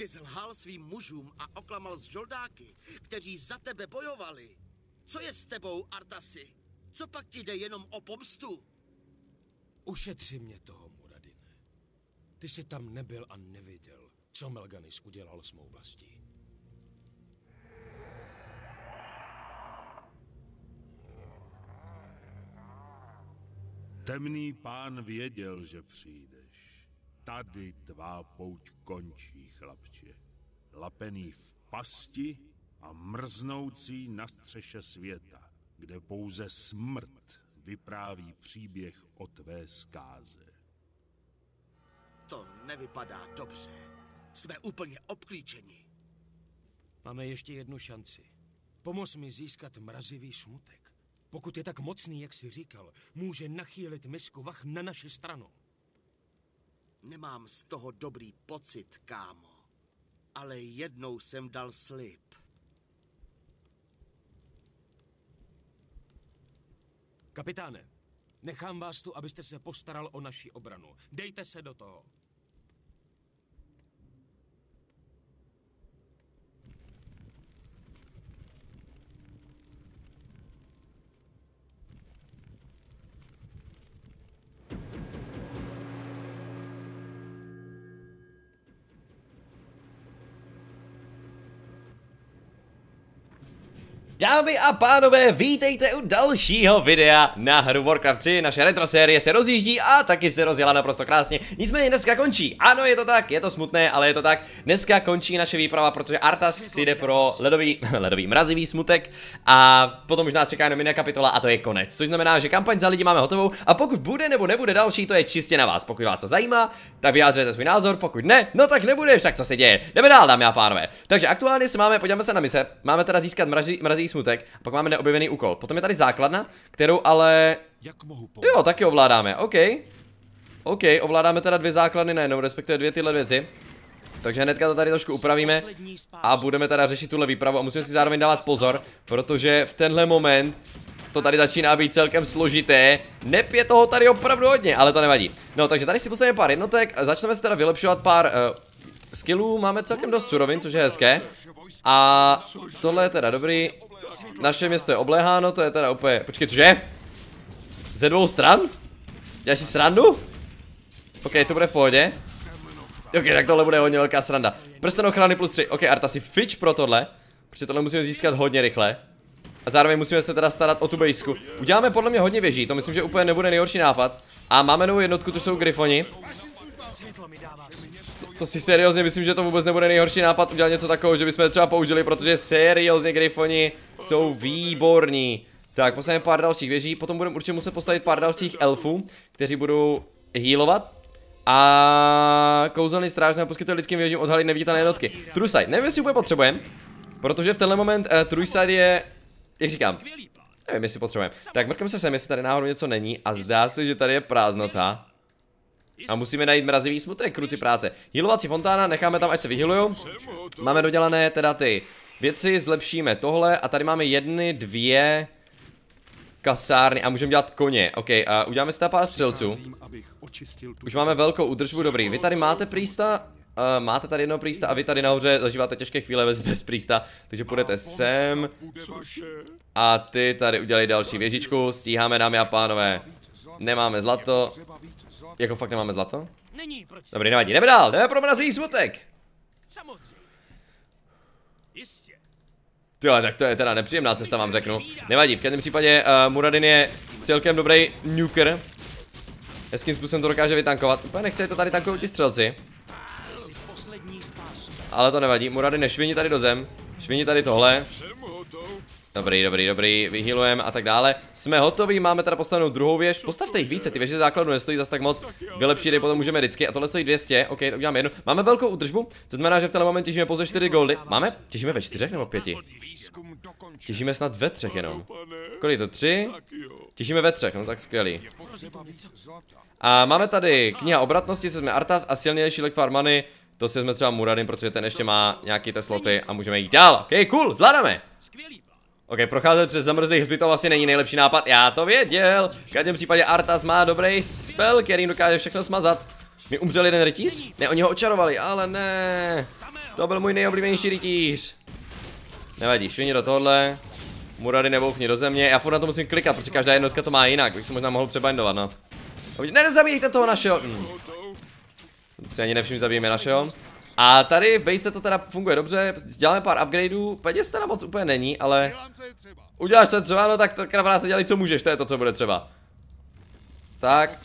Ty zlhal svým mužům a oklamal z žoldáky, kteří za tebe bojovali. Co je s tebou, Artasi? Co pak ti jde jenom o pomstu? Ušetři mě toho, Muradine. Ty jsi tam nebyl a neviděl, co Melganis udělal s mou vlastí. Temný pán věděl, že přijdeš. Tady tvá pouť končí, chlapče. Lapený v pasti a mrznoucí na střeše světa, kde pouze smrt vypráví příběh o tvé zkáze. To nevypadá dobře. Jsme úplně obklíčeni. Máme ještě jednu šanci. Pomoz mi získat mrazivý smutek. Pokud je tak mocný, jak jsi říkal, může nachýlit misku vach na naši stranu. Nemám z toho dobrý pocit, kámo. Ale jednou jsem dal slib. Kapitáne, nechám vás tu, abyste se postaral o naši obranu. Dejte se do toho. Dámy a pánové, vítejte u dalšího videa na hru Warcraft 3, naše retro série se rozjíždí a taky se rozjela naprosto krásně, nicméně dneska končí, ano je to tak, je to smutné, ale je to tak, dneska končí naše výprava, protože Artas si jde pro ledový, ledový mrazivý smutek a potom už nás čeká jenom jiná kapitola a to je konec, což znamená, že kampaň za lidi máme hotovou a pokud bude nebo nebude další, to je čistě na vás, pokud vás to zajímá, tak vyjádřete svůj názor, pokud ne, no tak nebude, však co se děje, jdeme dál dámy a pánové, takže aktuálně se máme, podíváme se na mise, máme teda získat mrazí, mrazivý smutek, a pak máme neobjevený úkol. Potom je tady základna, kterou ale... Jak mohu Jo, taky ovládáme, OK. OK, ovládáme teda dvě základny najednou, respektive dvě tyhle věci. Takže hnedka to tady trošku upravíme a budeme teda řešit tuhle výpravu a musíme si zároveň dávat pozor, protože v tenhle moment to tady začíná být celkem složité. Nep je toho tady opravdu hodně, ale to nevadí. No, takže tady si postavíme pár jednotek, začneme si teda vylepšovat pár uh, skillů, máme celkem dost surovin, což je hezké. A tohle je teda dobrý. Naše město je obléháno, to je teda úplně... Počkej, cože? Ze dvou stran? Děláš si srandu? OK, to bude v pohodě. OK, tak tohle bude hodně velká sranda. Prsten ochrany plus 3. OK, Arta si fič pro tohle. Protože tohle musíme získat hodně rychle. A zároveň musíme se teda starat o tu bejsku. Uděláme podle mě hodně věží, to myslím, že úplně nebude nejhorší nápad. A máme novou jednotku, to jsou Gryfoni. To, si seriózně myslím, že to vůbec nebude nejhorší nápad udělat něco takového, že bychom třeba použili, protože seriózně Gryfoni jsou výborní. Tak, postavíme pár dalších věží, potom budeme určitě muset postavit pár dalších elfů, kteří budou healovat. A kouzelný stráž nám poskytuje lidským věžím odhalit neviditelné jednotky. Truside, nevím, jestli úplně potřebujeme, protože v tenhle moment uh, Truside je, jak říkám, nevím, jestli potřebujeme. Tak mrkneme se sem, jestli tady náhodou něco není a zdá se, že tady je prázdnota. A musíme najít mrazivý smutek, kruci práce. Healovací fontána, necháme tam, ať se vyhilujou. Máme dodělané teda ty věci, zlepšíme tohle a tady máme jedny, dvě kasárny a můžeme dělat koně. OK, a uděláme si pár střelců. Už máme velkou údržbu, dobrý. Vy tady máte prýsta, uh, máte tady jednoho prýsta a vy tady nahoře zažíváte těžké chvíle bez, bez prýsta, takže půjdete sem. A ty tady udělej další věžičku, stíháme dámy a pánové. Nemáme zlato. Jako fakt nemáme zlato? Není, proč Dobrý, nevadí, jdeme dál, jdeme pro mrazivý smutek. Jo, tak to je teda nepříjemná cesta, vám řeknu. Nevadí, v každém případě uh, Muradin je celkem dobrý nuker. Hezkým způsobem to dokáže vytankovat. Úplně nechce to tady tankují ti střelci. Ale to nevadí, Muradin nešviní tady do zem. Šviní tady tohle. Dobrý, dobrý, dobrý, vyhýlujeme a tak dále. Jsme hotoví, máme teda postavenou druhou věž. Postavte jich více, ty věže základu nestojí zas tak moc. Vylepšit je potom můžeme vždycky. A tohle stojí 200, ok, to uděláme jednu. Máme velkou údržbu, co znamená, že v tenhle moment těžíme pouze 4 goldy. Máme? Těžíme ve čtyřech nebo v pěti? Těžíme snad ve třech jenom. Kolik je to? Tři? Těžíme ve třech, no tak skvělý. A máme tady kniha obratnosti, se jsme Artas a silnější lekvar many. To si jsme třeba Muradin, protože ten ještě má nějaký ty sloty a můžeme jít dál. Ok, cool, zvládáme. Ok, procházet přes zamrzlých hřbitov asi není nejlepší nápad, já to věděl. V každém případě Artas má dobrý spell, který dokáže všechno smazat. Mi umřel jeden rytíř? Ne, oni ho očarovali, ale ne. To byl můj nejoblíbenější rytíř. Nevadí, švini do tohle. Murady nebouchni do země. Já furt na to musím klikat, protože každá jednotka to má jinak. Bych se možná mohl přebindovat, no. Ne, nezabijte toho našeho. Hm. Si ani nevšiml, zabijeme našeho. A tady v base to teda funguje dobře, děláme pár upgradeů, peněz teda moc úplně není, ale uděláš se třeba, no tak kamarád se dělej co můžeš, to je to, co bude třeba. Tak.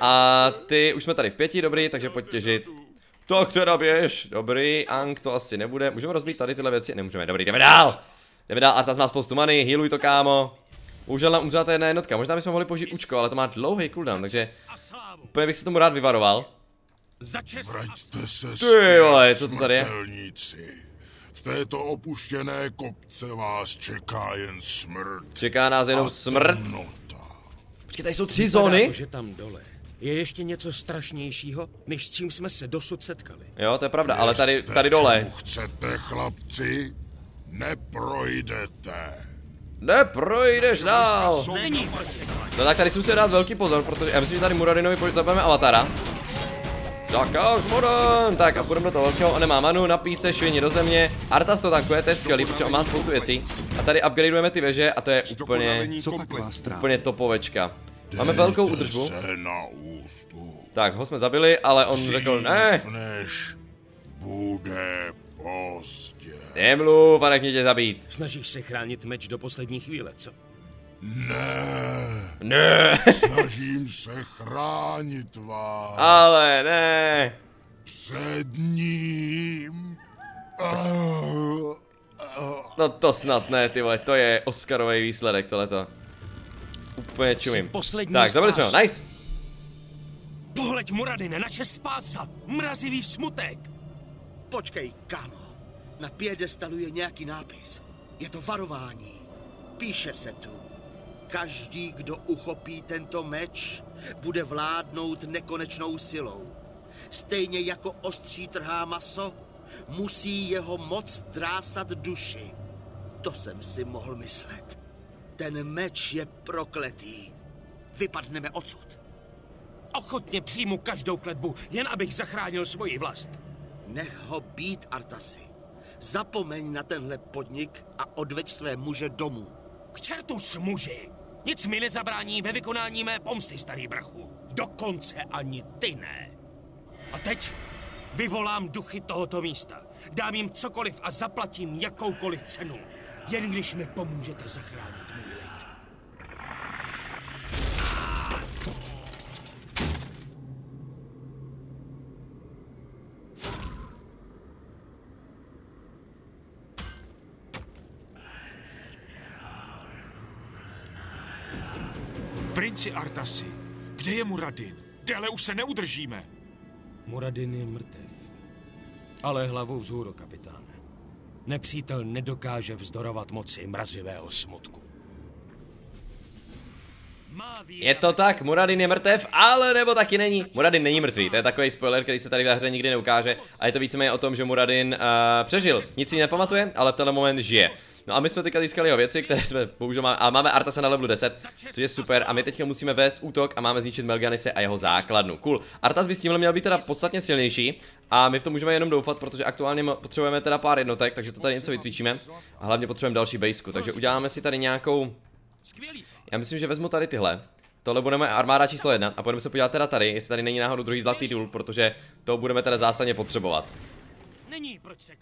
A ty, už jsme tady v pěti, dobrý, takže pojď těžit. Tak teda běž, dobrý, Ang to asi nebude, můžeme rozbít tady tyhle věci, nemůžeme, dobrý, jdeme dál. Jdeme dál, Artas má spoustu money, healuj to kámo. Bohužel nám umřela ta jedna jednotka, možná bychom mohli použít učko, ale to má dlouhý cooldown, takže úplně bych se tomu rád vyvaroval. Vraťte se Ty vole, co to tady je? V této opuštěné kopce vás čeká jen smrt. Čeká nás jenom smrt. Počkej, tady jsou tři zóny? to, že tam dole je ještě něco strašnějšího, než s čím jsme se dosud setkali. Jo, to je pravda, ale tady, tady dole. chcete, chlapci? Neprojdete. Neprojdeš dál. No tak tady si musíme dát velký pozor, protože já myslím, že tady Muradinovi potřebujeme avatara. Zakaz Muran! Tak a půjdeme do toho velkého, on nemá manu, napí se, švini do země. Artas to tankuje, to je skvělý, protože on má spoustu věcí. A tady upgradeujeme ty věže a to je úplně, úplně topovečka. Máme velkou údržbu. Tak, ho jsme zabili, ale on řekl ne. Bude pozdě. Nemluv a nech mě tě zabít. Snažíš se chránit meč do poslední chvíle, co? Ne, Ne, snažím se chránit vás ale ne. před ním. No to snad ne, ty vole, to je Oscarový výsledek tohleto. Úplně čumím. Tak, zabili jsme ho, nice. Pohleď, Muradine, naše spása! Mrazivý smutek! Počkej, kámo. Na piedestalu je nějaký nápis. Je to varování. Píše se tu. Každý, kdo uchopí tento meč, bude vládnout nekonečnou silou. Stejně jako ostří trhá maso, musí jeho moc drásat duši. To jsem si mohl myslet. Ten meč je prokletý. Vypadneme odsud. Ochotně přijmu každou kletbu, jen abych zachránil svoji vlast. Nech ho být, Artasi. Zapomeň na tenhle podnik a odveď své muže domů. K čertu s muži! Nic mi nezabrání ve vykonání mé pomsty, starý brachu. Dokonce ani ty ne. A teď vyvolám duchy tohoto místa. Dám jim cokoliv a zaplatím jakoukoliv cenu. Jen když mi pomůžete zachránit můj Princi Artasi, kde je Muradin? Déle už se neudržíme. Muradin je mrtev. Ale hlavou vzhůru, kapitáne. Nepřítel nedokáže vzdorovat moci mrazivého smutku. Je to tak, Muradin je mrtev, ale nebo taky není. Muradin není mrtvý, to je takový spoiler, který se tady ve hře nikdy neukáže. A je to víceméně o tom, že Muradin uh, přežil. Nic si nepamatuje, ale v tenhle moment žije. No a my jsme teďka získali jeho věci, které jsme bohužel máme, a máme Artasa na levelu 10, což je super. A my teďka musíme vést útok a máme zničit Melganise a jeho základnu. Cool. Artas by s tímhle měl být teda podstatně silnější a my v tom můžeme jenom doufat, protože aktuálně potřebujeme teda pár jednotek, takže to tady něco vycvičíme. A hlavně potřebujeme další basku, takže uděláme si tady nějakou já myslím, že vezmu tady tyhle. Tohle budeme armáda číslo jedna a půjdeme se podívat teda tady, jestli tady není náhodou druhý zlatý důl, protože to budeme teda zásadně potřebovat. Není proč se.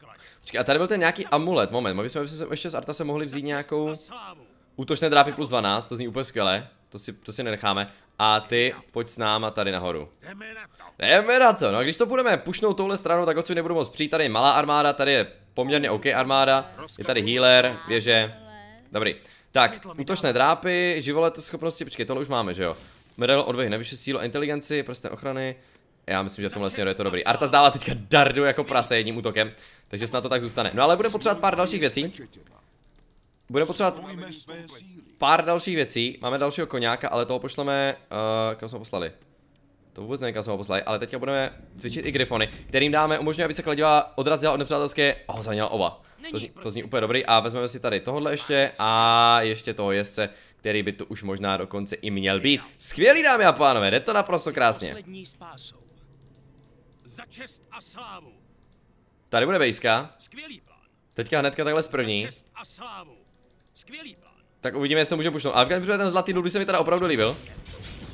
Počkej, a tady byl ten nějaký amulet, moment, my bychom se ještě z Arta se mohli vzít nějakou útočné drápy plus 12, to zní úplně skvěle, to si, to si nenecháme. A ty, pojď s náma tady nahoru. Jdeme na to, no a když to budeme pušnout touhle stranou, tak odsud nebudu moc přijít, tady je malá armáda, tady je poměrně OK armáda, je tady healer, věže, dobrý. Tak, útočné drápy, živolet schopnosti, počkej, tohle už máme, že jo? Medal odvih na vyšší sílu a inteligenci, prostě ochrany. Já myslím, že v tomhle směru je to dobrý. Arta zdává teďka dardu jako prase jedním útokem, takže snad to tak zůstane. No ale budeme potřebovat pár dalších věcí. Budeme potřebovat pár dalších věcí. Máme dalšího koňáka, ale toho pošleme, uh, kam jsme poslali? To vůbec nevím, kam jsme ho poslali, ale teďka budeme cvičit i grifony, kterým dáme umožňuje, aby se kladiva odrazila od nepřátelské. Oh, zaněl oba. To zní, to zní úplně dobrý. A vezmeme si tady tohle ještě a ještě toho jezdce, který by tu už možná dokonce i měl být. Skvělý dámy a pánové, jde to naprosto krásně. Za čest a slávu. Tady bude bejska. Skvělý plán. Teďka hnedka takhle z první. Čest a slávu. Skvělý plán. Tak uvidíme, jestli to může pušnout. A v každém ten zlatý důl by se mi teda opravdu líbil.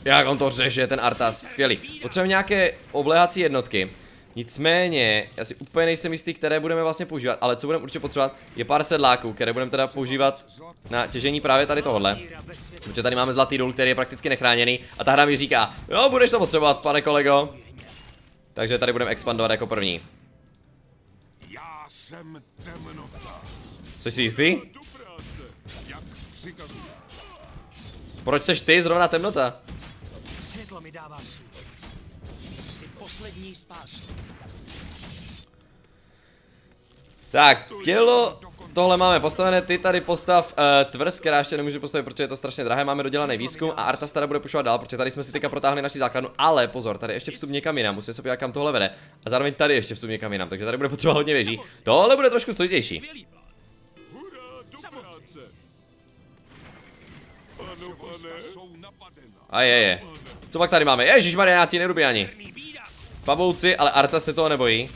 Jak on to řeže, ten Artas, skvělý. Potřebujeme nějaké obléhací jednotky. Nicméně, já si úplně nejsem jistý, které budeme vlastně používat, ale co budeme určitě potřebovat, je pár sedláků, které budeme teda používat na těžení právě tady tohle. Protože tady máme zlatý důl, který je prakticky nechráněný a ta hra mi říká, jo, budeš to potřebovat, pane kolego. Takže tady budeme expandovat jako první. Já jsem temnota. Jsi si jistý? Proč seš ty zrovna temnota? Světlo mi dává. Jsi poslední spásu. Tak, tělo, tohle máme postavené, ty tady postav uh, tvrz, která ještě nemůžu postavit, protože je to strašně drahé, máme dodělaný výzkum a Artas tady bude pušovat dál, protože tady jsme si teďka protáhli naši základnu, ale pozor, tady ještě vstup někam jinam, musíme se podívat, kam tohle vede. A zároveň tady ještě vstup někam jinam, takže tady bude potřeba hodně věží. Tohle bude trošku složitější. A je, je. Co pak tady máme? Ježíš nerubiani. Mý bída. Pavouci, ale Artas se toho nebojí.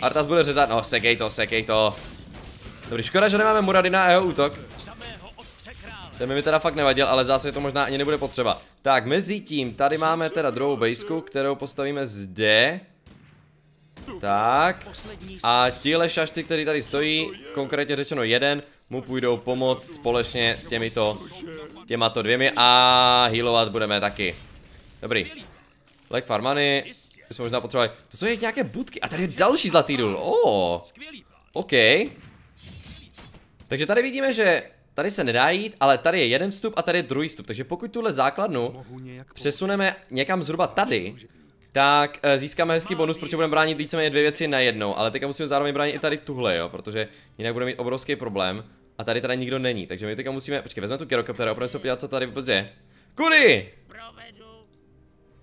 Artas bude řezat, no sekej to, sekej to. Dobrý, škoda, že nemáme Muradina a jeho útok. Ten by mi teda fakt nevadil, ale zase to možná ani nebude potřeba. Tak, mezi tím, tady máme teda druhou bejsku, kterou postavíme zde. Tak. A tihle šašci, který tady stojí, konkrétně řečeno jeden, mu půjdou pomoct společně s těmito, těmato dvěmi a healovat budeme taky. Dobrý. Lek farmany, bychom možná potřebovali, to jsou nějaké budky, a tady je další zlatý důl, oh. OK. Takže tady vidíme, že tady se nedá jít, ale tady je jeden vstup a tady je druhý vstup, takže pokud tuhle základnu přesuneme někam zhruba tady, tak eh, získáme hezký bonus, protože budeme bránit víceméně dvě věci najednou, ale teďka musíme zároveň bránit i tady tuhle, jo, protože jinak budeme mít obrovský problém. A tady teda nikdo není, takže my teďka musíme, počkej, vezmeme tu Kyrocoptera a opravdu se podívat, co tady vůbec je. Kudy!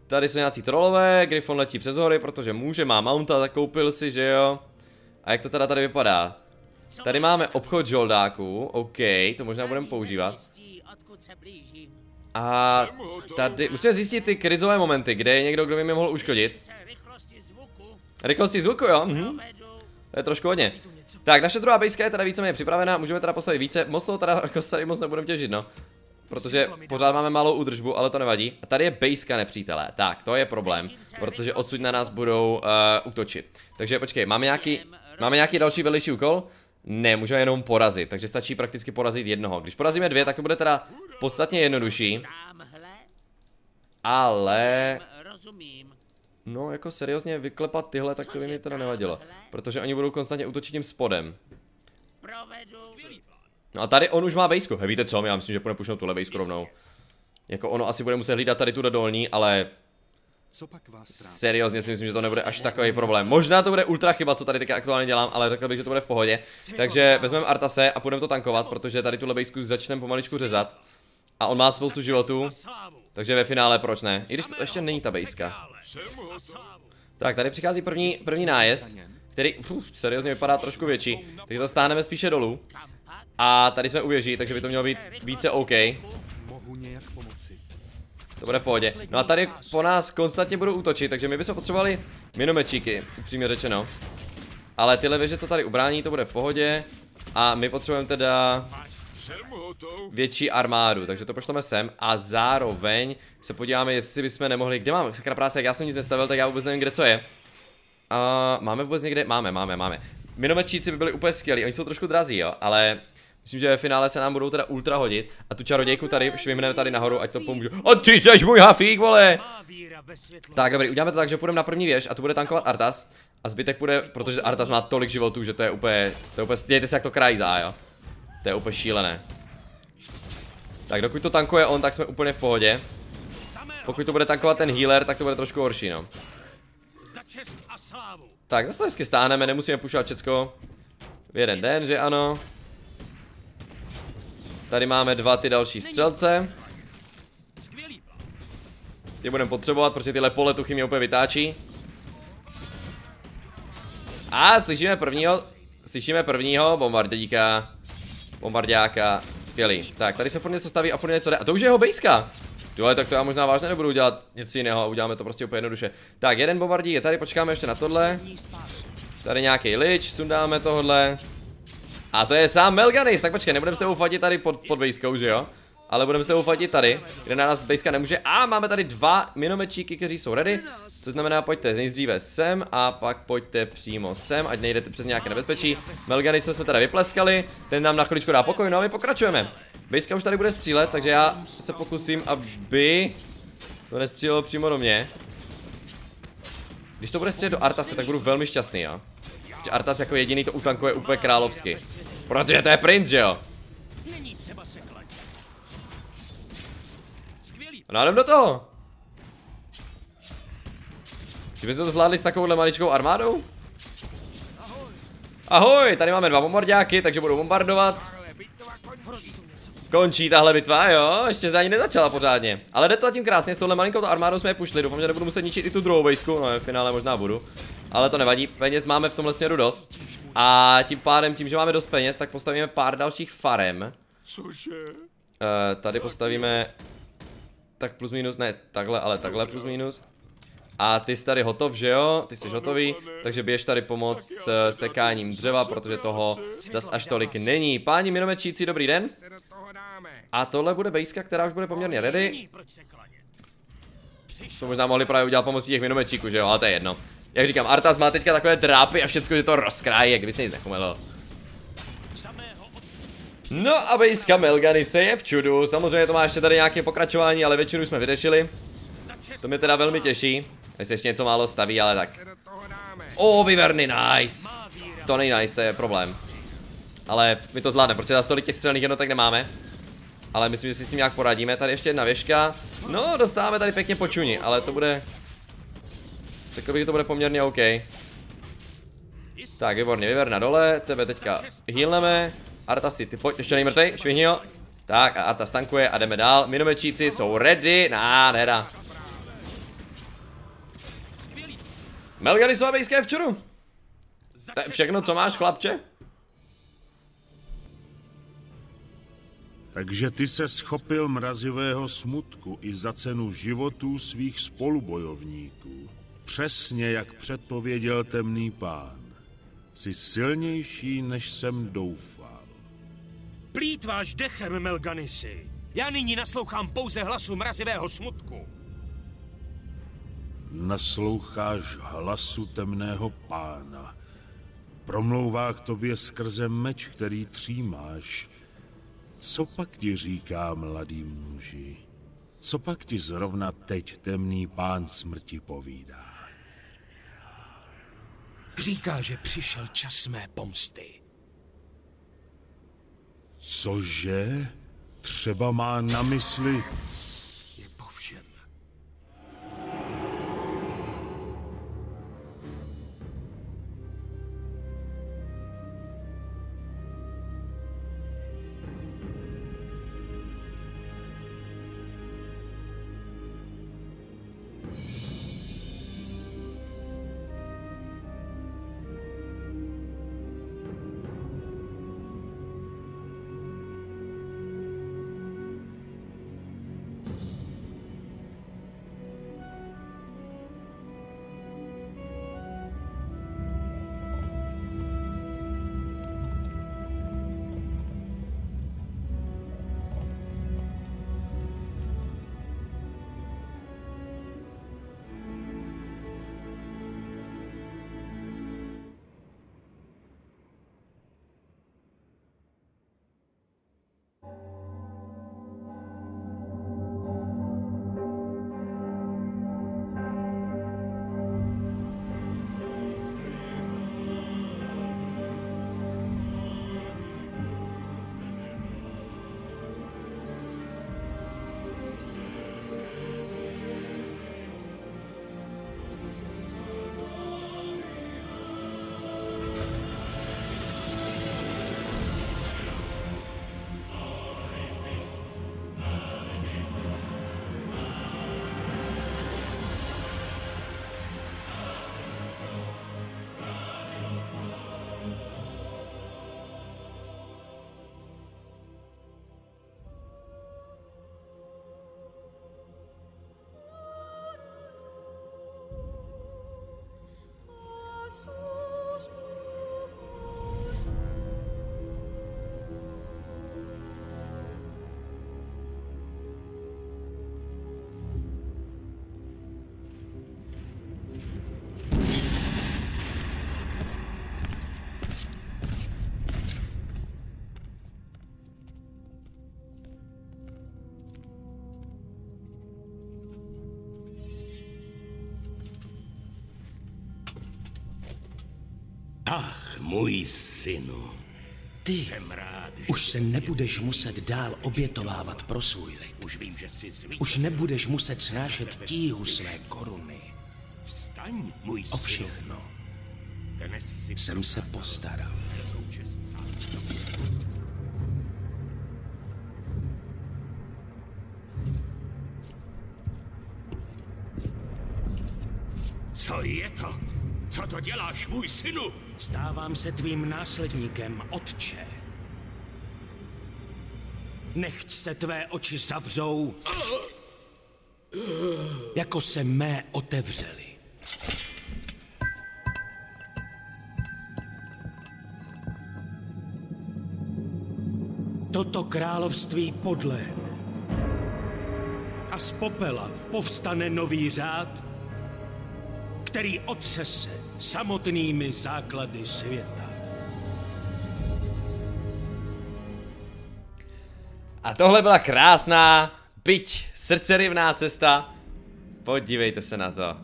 Tady jsou nějací trolové, Griffon letí přes hory, protože může, má mounta, tak koupil si, že jo. A jak to teda tady vypadá? Tady máme obchod žoldáků, OK, to možná budeme používat. A tady, musíme zjistit ty krizové momenty, kde je někdo, kdo by mi mohl uškodit. Rychlosti zvuku. Jo? Mhm. To je trošku hodně. Tak, naše druhá bejska je teda víceméně připravená, můžeme teda postavit více, moc toho teda jako tady moc nebudeme těžit, no. Protože pořád máme malou údržbu, ale to nevadí. A tady je bejska nepřítelé. Tak, to je problém, protože odsud na nás budou uh, útočit. Takže počkej, máme nějaký, máme nějaký další vedlejší úkol? Ne, můžeme jenom porazit, takže stačí prakticky porazit jednoho. Když porazíme dvě, tak to bude teda podstatně jednodušší, ale... No, jako seriózně vyklepat tyhle, tak to by mi teda nevadilo. Protože oni budou konstantně útočit tím spodem. No a tady on už má bejsku. He, víte co, já myslím, že půjdeme pušnout tuhle bejsku rovnou. Jako ono asi bude muset hlídat tady tu dolní, ale Co pak vás trápí? Seriózně si myslím, že to nebude až takový problém. Možná to bude ultra chyba, co tady teďka aktuálně dělám, ale řekl bych, že to bude v pohodě. Takže vezmeme Artase a půjdeme to tankovat, protože tady tuhle bejsku začneme pomaličku řezat. A on má spoustu životů, takže ve finále proč ne? I když to ještě není ta bejska. Tak, tady přichází první, první nájezd, který uf, seriózně vypadá trošku větší. Takže to stáhneme spíše dolů. A tady jsme u věží, takže by to mělo být více OK. To bude v pohodě. No a tady po nás konstantně budou útočit, takže my bychom potřebovali minomečíky, upřímně řečeno. Ale tyhle věže to tady ubrání, to bude v pohodě. A my potřebujeme teda větší armádu, takže to pošleme sem a zároveň se podíváme, jestli bychom nemohli, kde mám sakra práce, jak já jsem nic nestavil, tak já vůbec nevím, kde co je. A máme vůbec někde, máme, máme, máme. Minomečíci by byli úplně skvělí, oni jsou trošku drazí, jo, ale myslím, že ve finále se nám budou teda ultra hodit a tu čarodějku tady švimneme tady nahoru, ať to pomůže. A ty seš můj hafík, vole! Tak dobrý, uděláme to tak, že půjdeme na první věž a tu bude tankovat Artas a zbytek bude, protože Artas má tolik životů, že to je úplně, to je úplně, dějte se jak to krajzá, jo. To je úplně šílené. Tak dokud to tankuje on, tak jsme úplně v pohodě. Pokud to bude tankovat ten healer, tak to bude trošku horší, no. Tak, zase hezky stáhneme, nemusíme pušovat všecko. V jeden den, že ano. Tady máme dva ty další střelce. Ty budeme potřebovat, protože tyhle poletuchy mě úplně vytáčí. A slyšíme prvního, slyšíme prvního bombardíka. Bombardáka, skvělý. Tak, tady se furt něco staví a furt něco jde. A to už je jeho bejska. Jo, tak to já možná vážně nebudu dělat nic jiného a uděláme to prostě úplně jednoduše. Tak, jeden bombardík je tady, počkáme ještě na tohle. Tady nějaký lič, sundáme tohle. A to je sám Melganis, tak počkej, nebudeme s tebou fatit tady pod, pod bejskou, že jo? Ale budeme s tebou fatit tady, kde na nás bejska nemůže. A máme tady dva minomečíky, kteří jsou ready. Což znamená, pojďte nejdříve sem a pak pojďte přímo sem, ať nejdete přes nějaké nebezpečí. Melganis jsme tady vypleskali, ten nám na chviličku dá pokoj, no a my pokračujeme. Bejska už tady bude střílet, takže já se pokusím, aby to nestřílelo přímo do mě. Když to bude střílet do Artase, tak budu velmi šťastný, jo. Že Artas jako jediný to utankuje úplně královsky. Protože to je princ, že jo? No jdem do toho. Byste to zvládli s takovouhle maličkou armádou? Ahoj, tady máme dva bombardáky, takže budu bombardovat. Končí tahle bitva, jo, ještě za ní nezačala pořádně. Ale jde to zatím krásně, s touhle malinkou armádou jsme je pušli, doufám, že nebudu muset ničit i tu druhou bejsku, no v finále možná budu. Ale to nevadí, peněz máme v tomhle směru dost. A tím pádem, tím, že máme dost peněz, tak postavíme pár dalších farem. Cože? Uh, tady postavíme tak plus minus, ne takhle, ale takhle plus minus. A ty jsi tady hotov, že jo? Ty jsi hotový, takže běž tady pomoct s sekáním dřeva, protože toho zas až tolik není. Páni minomečíci, dobrý den. A tohle bude bejska, která už bude poměrně ready. To možná mohli právě udělat pomocí těch minomečíků, že jo? Ale to je jedno. Jak říkám, Artas má teďka takové drápy a všecko, že to rozkrájí, jak kdyby se nic nechomelo. No a bejska Melganise je v čudu. Samozřejmě to má ještě tady nějaké pokračování, ale většinu jsme vyřešili. To mě teda velmi těší. Tady se ještě něco málo staví, ale tak. O, oh, Viverny, nice. To není nice, je problém. Ale my to zvládneme, protože za tolik těch střelných jednotek nemáme. Ale myslím, že si s tím nějak poradíme. Tady ještě jedna věžka. No, dostáváme tady pěkně počuni, ale to bude... Řekl bych, že to bude poměrně OK. Tak, výborně, Viverna dole, tebe teďka healneme. Artasi, ty pojď, ještě nejmrtvej, švihni ho. Tak, a Arta stankuje a jdeme dál. Minomečíci jsou ready, ná, neda. Skvělý. Melgarisova bejská je v čuru. To je všechno, co máš, chlapče? Takže ty se schopil mrazivého smutku i za cenu životů svých spolubojovníků. Přesně jak předpověděl temný pán. Jsi silnější, než jsem doufal. Plítváš dechem, Melganisi. Já nyní naslouchám pouze hlasu mrazivého smutku. Nasloucháš hlasu temného pána. Promlouvá k tobě skrze meč, který třímáš. Co pak ti říká, mladý muži? Co pak ti zrovna teď temný pán smrti povídá? Říká, že přišel čas mé pomsty. Cože? Třeba má na mysli... Ach, můj synu. Ty Jsem rád, že už se nebudeš muset dál obětovávat pro svůj lid. už vím, že jsi zvítězil. Už nebudeš muset snášet tíhu své koruny. Vstaň, můj O synu. všechno Dnes si jsem se postaral. Co je to? Co to děláš, můj synu? Stávám se tvým následníkem, otče. Nechť se tvé oči zavřou, jako se mé otevřely. Toto království podlehne. A z popela povstane nový řád, který otřese samotnými základy světa. A tohle byla krásná, byť srdcerivná cesta. Podívejte se na to.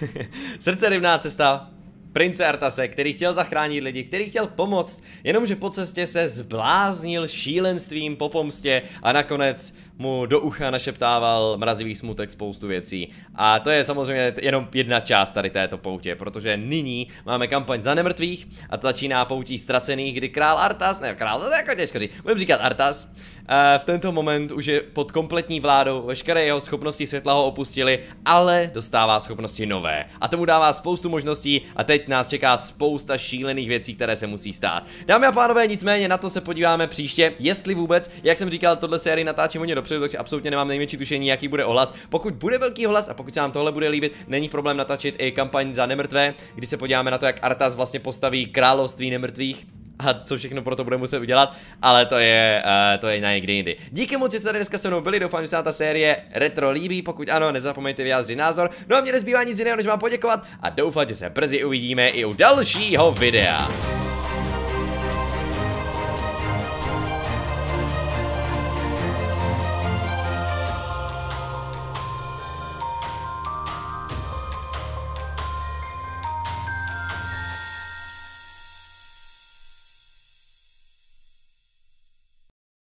srdcerivná cesta prince Artase, který chtěl zachránit lidi, který chtěl pomoct, jenomže po cestě se zbláznil šílenstvím po pomstě a nakonec mu do ucha našeptával mrazivý smutek spoustu věcí. A to je samozřejmě jenom jedna část tady této poutě, protože nyní máme kampaň za nemrtvých a to začíná poutí ztracených, kdy král Artas, ne král, to je jako těžko říct, budeme říkat Artas, eh, v tento moment už je pod kompletní vládou, veškeré jeho schopnosti světla ho opustili, ale dostává schopnosti nové. A tomu dává spoustu možností a teď nás čeká spousta šílených věcí, které se musí stát. Dámy a pánové, nicméně na to se podíváme příště, jestli vůbec, jak jsem říkal, tohle sérii natáčím hodně dopředu, takže absolutně nemám největší tušení, jaký bude ohlas. Pokud bude velký ohlas a pokud se vám tohle bude líbit, není problém natačit i kampaň za nemrtvé, kdy se podíváme na to, jak Artas vlastně postaví království nemrtvých a co všechno pro to bude muset udělat, ale to je, uh, to je na někdy jindy. Díky moc, že jste tady dneska se mnou byli, doufám, že se vám ta série retro líbí, pokud ano, nezapomeňte vyjádřit názor, no a mě nezbývá nic jiného, než vám poděkovat a doufat, že se brzy uvidíme i u dalšího videa.